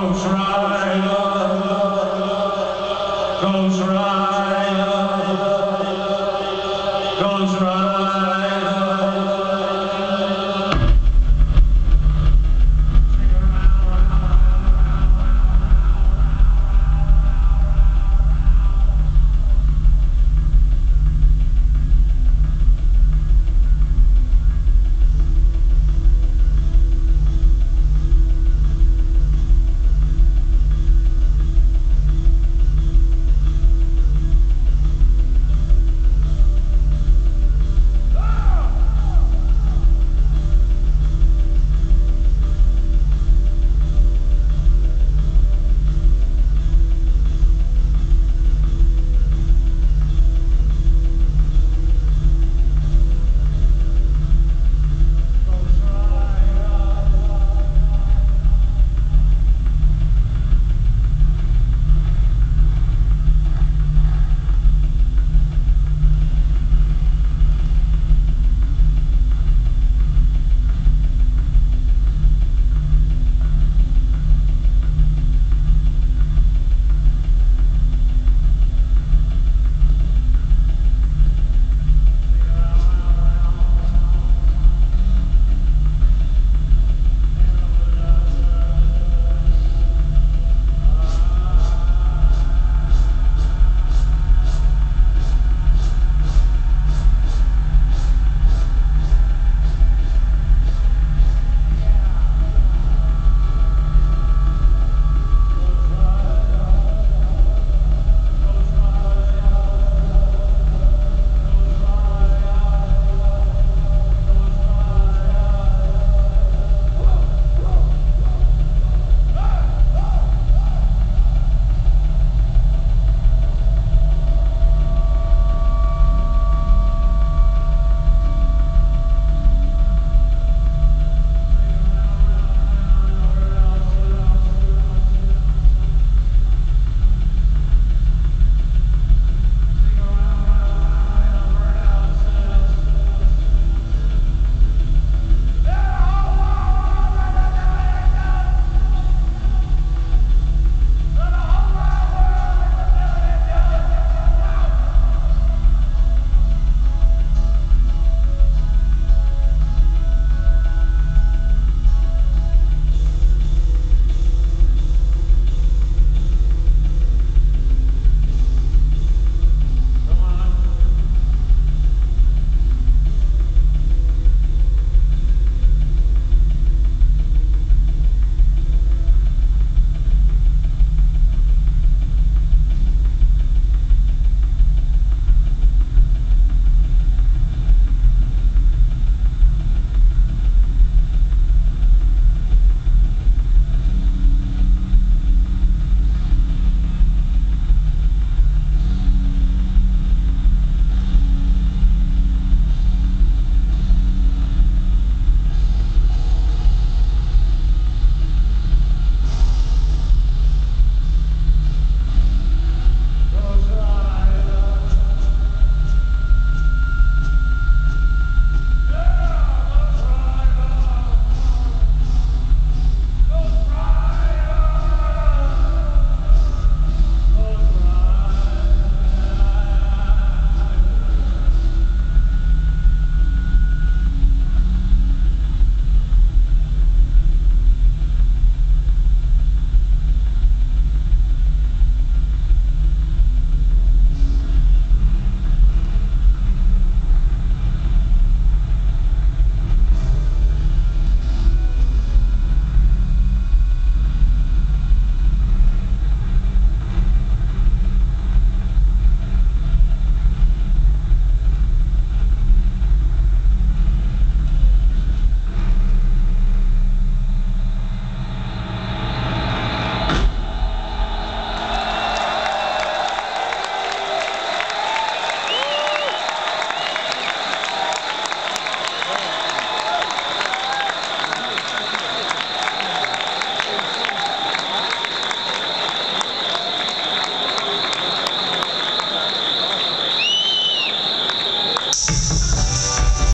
Coach Ryder, Coach